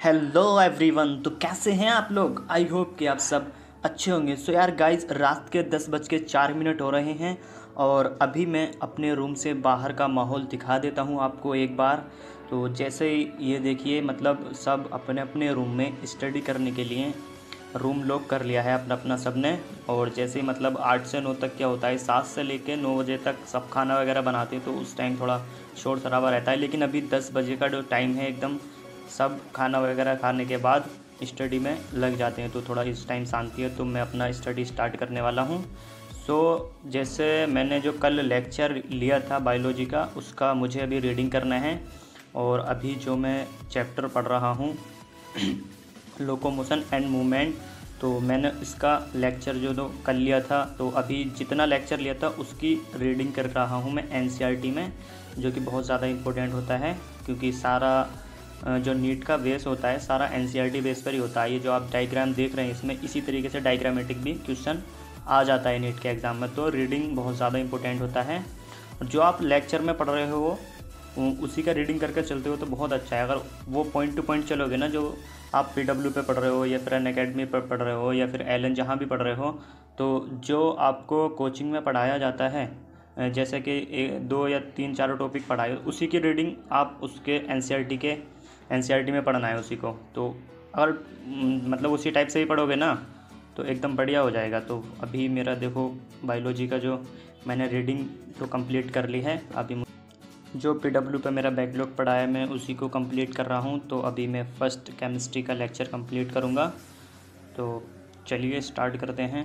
Hello everyone तो कैसे हैं आप लोग? आई होप कि आप सब अच्छे होंगे। सो so यार गाइस रात के दस बज के चार मिनट हो रहे हैं और अभी मैं अपने रूम से बाहर का माहौल दिखा देता हूँ आपको एक बार। तो जैसे ये देखिए मतलब सब अपने अपने रूम में स्टडी करने के लिए रूम लॉक कर लिया है अपना अपना सबने और जैसे ही मतलब आठ से नौ तक क्या होता है, सात से लेकर नौ बजे तक सब खाना वगैरह बनाते हैं तो उस टाइम थोड़ा शोर शराबा रहता है। लेकिन अभी दस बजे का जो टाइम है एकदम सब खाना वगैरह खाने के बाद स्टडी में लग जाते हैं। तो थोड़ा इस टाइम शांति है तो मैं अपना स्टडी स्टार्ट करने वाला हूँ। सो so, जैसे मैंने जो कल लेक्चर लिया था बायोलॉजी का उसका मुझे अभी रीडिंग करना है। और अभी जो मैं चैप्टर पढ़ रहा हूँ लोकोमोशन एंड मूवमेंट तो मैंने इसका लेक्चर जो तो कल लिया था तो अभी जितना लेक्चर लिया था उसकी रीडिंग कर रहा हूँ मैं एन e में जो कि बहुत ज़्यादा इम्पोर्टेंट होता है क्योंकि सारा जो नीट का बेस होता है, सारा एन बेस e पर ही होता है। ये जो आप डाइग्राम देख रहे हैं, इसमें इसी तरीके से डाइग्रामेटिक भी क्वेश्चन आ जाता है नीट के एग्ज़ाम में। तो रीडिंग बहुत ज़्यादा इंपॉर्टेंट होता है। जो आप लेक्चर में पढ़ रहे हो उसी का रीडिंग करके चलते हो तो बहुत अच्छा है। अगर वो पॉइंट टू पॉइंट चलोगे ना, जो आप पी डब्ल्यू पे पढ़ रहे हो या फिर अन अकेडमी पर पढ़ रहे हो या फिर एल एन जहाँ भी पढ़ रहे हो तो जो आपको कोचिंग में पढ़ाया जाता है जैसे कि दो या तीन चारों टॉपिक पढ़ाए, उसी की रीडिंग आप उसके एन e के एन में पढ़ना है उसी को। तो अगर मतलब उसी टाइप से ही पढ़ोगे ना तो एकदम बढ़िया हो जाएगा। तो अभी मेरा देखो बायोलॉजी का जो मैंने रीडिंग तो कंप्लीट कर ली है, अभी जो पी डब्ल्यू पर मेरा बैकलॉग पड़ा है, मैं उसी को कंप्लीट कर रहा हूँ। तो अभी मैं फ़र्स्ट केमिस्ट्री का लेक्चर कंप्लीट करूँगा। तो चलिए स्टार्ट करते हैं।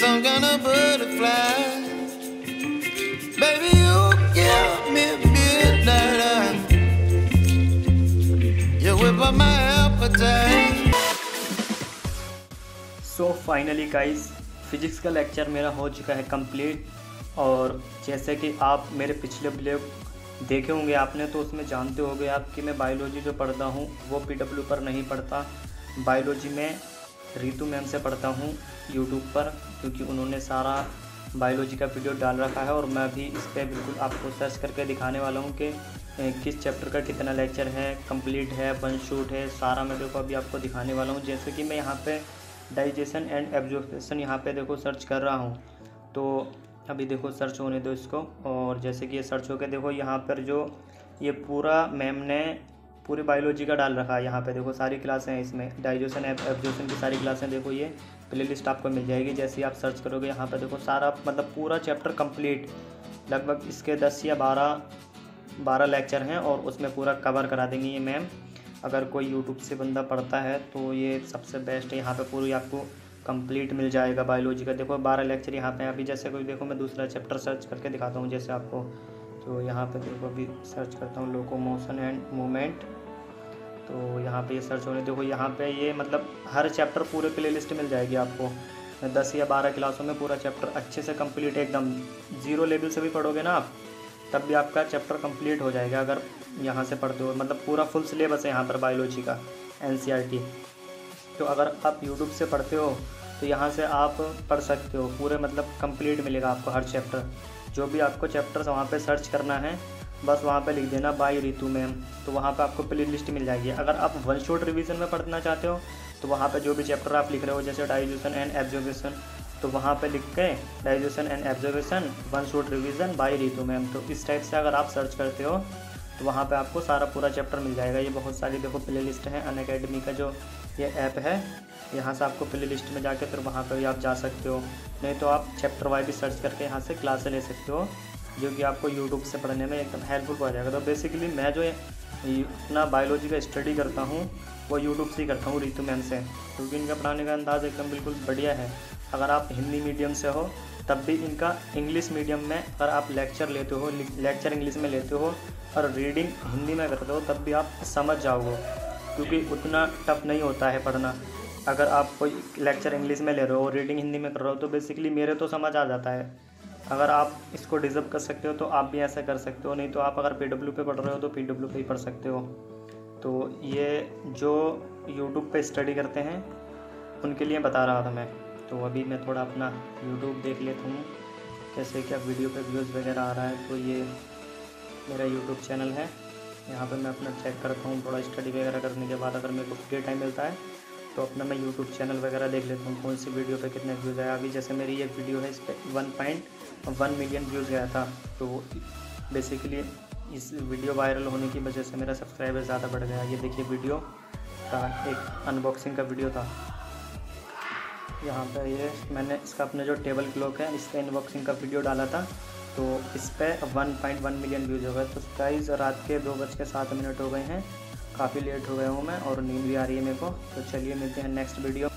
Some kind of butterfly. Baby, you give me midnight. You whip up my appetite. So finally guys physics का लेक्चर मेरा हो चुका है कंप्लीट और जैसे कि आप मेरे पिछले ब्लॉग देखे होंगे आपने तो उसमें जानते होंगे आप कि मैं बायोलॉजी जो पढ़ता हूँ वो पी पर नहीं पढ़ता बायोलॉजी में रितु मैम से पढ़ता हूँ यूट्यूब पर, क्योंकि उन्होंने सारा बायोलॉजी का वीडियो डाल रखा है और मैं भी इस पर बिल्कुल आपको सर्च करके दिखाने वाला हूँ कि किस चैप्टर का कितना लेक्चर है, कंप्लीट है वन शूट है, सारा मैं देखो अभी आपको दिखाने वाला हूँ। जैसे कि मैं यहाँ पे डाइजेशन एंड एब्जॉर्प्शन यहाँ पे देखो सर्च कर रहा हूँ। तो अभी देखो सर्च होने दो इसको, और जैसे कि ये सर्च हो के देखो यहाँ पर जो ये पूरा मैम ने पूरी बायोलॉजी का डाल रखा है। यहाँ पे देखो सारी क्लासें हैं इसमें। डाइजेशन एब्जॉर्प्शन की सारी क्लासें देखो ये प्ले लिस्ट आपको मिल जाएगी। जैसे ही आप सर्च करोगे, यहाँ पे देखो सारा मतलब पूरा चैप्टर कंप्लीट लगभग इसके दस या बारह बारह लेक्चर हैं और उसमें पूरा कवर करा देंगे ये मैम अगर कोई यूट्यूब से बंदा पढ़ता है तो ये सबसे बेस्ट है। यहाँ पर पूरी आपको कंप्लीट मिल जाएगा बायोलॉजी का। देखो बारह लेक्चर यहाँ पे अभी जैसे कोई देखो, मैं दूसरा चैप्टर सर्च करके दिखाता हूँ जैसे आपको। तो यहाँ पे देखो अभी सर्च करता हूँ। लोको मोशन एंड मूवमेंट तो यहाँ पे ये सर्च होने, देखो यहाँ पे ये मतलब हर चैप्टर पूरे प्ले लिस्ट मिल जाएगी आपको। दस या बारह क्लासों में पूरा चैप्टर अच्छे से कंप्लीट एकदम ज़ीरो लेवल से भी पढ़ोगे ना आप, तब भी आपका चैप्टर कंप्लीट हो जाएगा अगर यहाँ से पढ़ते हो। मतलब पूरा फुल सिलेबस है यहाँ पर बायोलॉजी का एन तो अगर आप यूट्यूब से पढ़ते हो तो यहाँ से आप पढ़ सकते हो। पूरे मतलब कंप्लीट मिलेगा आपको हर चैप्टर जो भी आपको चैप्टर्स वहाँ पे सर्च करना है बस वहाँ पे लिख देना बाई रितु मैम तो वहाँ पे आपको प्ले लिस्ट मिल जाएगी। अगर आप वन शॉट रिवीजन में पढ़ना चाहते हो तो वहाँ पे जो भी चैप्टर आप लिख रहे हो, जैसे डाइजेशन एंड एब्जॉर्वेशन तो वहाँ पे लिख के digestion and absorption one shot revision by Ritu ma'am तो इस टाइप से अगर आप सर्च करते हो तो वहाँ पे आपको सारा पूरा चैप्टर मिल जाएगा। ये बहुत सारी देखो प्ले लिस्ट है अन अकेडमी का जो ये ऐप है, यहाँ से आपको प्ले लिस्ट में जाके फिर वहाँ पर भी आप जा सकते हो। नहीं तो आप चैप्टर वाइज भी सर्च करके यहाँ से क्लासें ले सकते हो। जो कि आपको यूट्यूब से पढ़ने में एकदम हेल्पफुल हो जाएगा। तो बेसिकली मैं जो अपना बायोलॉजी का स्टडी करता हूँ, वो यूट्यूब से ही करता हूँ रितु मैम से। क्योंकि इनका पढ़ाने का अंदाज़ एकदम बिल्कुल बढ़िया है। अगर आप हिंदी मीडियम से हो, तब भी इनका इंग्लिश मीडियम में अगर आप लेक्चर लेते हो लेक्चर इंग्लिश में लेते हो और रीडिंग हिंदी में करते हो, तब भी आप समझ जाओगे। क्योंकि उतना टफ नहीं होता है पढ़ना। अगर आप कोई लेक्चर इंग्लिश में ले रहे हो और रीडिंग हिंदी में कर रहे हो तो बेसिकली मेरे तो समझ आ जाता है। अगर आप इसको डिज़र्व कर सकते हो तो आप भी ऐसा कर सकते हो, नहीं तो आप अगर पी डब्ल्यू पे पढ़ रहे हो तो पी डब्ल्यू पे ही पढ़ सकते हो। तो ये जो यूट्यूब पे स्टडी करते हैं, उनके लिए बता रहा था मैं। तो अभी मैं थोड़ा अपना यूट्यूब देख लेता हूँ, कैसे क्या वीडियो पे व्यूज़ वगैरह आ रहा है। तो ये मेरा यूट्यूब चैनल है। यहाँ पर मैं अपना चेक करता हूँ, थोड़ा स्टडी वगैरह करने के बाद अगर मेरे को फ्री टाइम मिलता है तो अपना मैं यूट्यूब चैनल वगैरह देख लेता हूँ, कौन सी वीडियो पे कितने व्यूज़ आया अभी जैसे मेरी ये वीडियो है, इस पर one point one million views गया था। तो बेसिकली इस वीडियो वायरल होने की वजह से मेरा सब्सक्राइबर ज़्यादा बढ़ गया। ये देखिए वीडियो का एक अनबॉक्सिंग का वीडियो था। यहाँ पर ये मैंने इसका अपना जो टेबल क्लॉक है इसका अनबॉक्सिंग का वीडियो डाला था। तो इस पर one point one million views हो गए। तो प्राइज़ रात के दो बज के सात मिनट हो गए हैं। काफ़ी लेट हो गया हूँ मैं और नींद भी आ रही है मेरे को। तो चलिए मिलते हैं नेक्स्ट वीडियो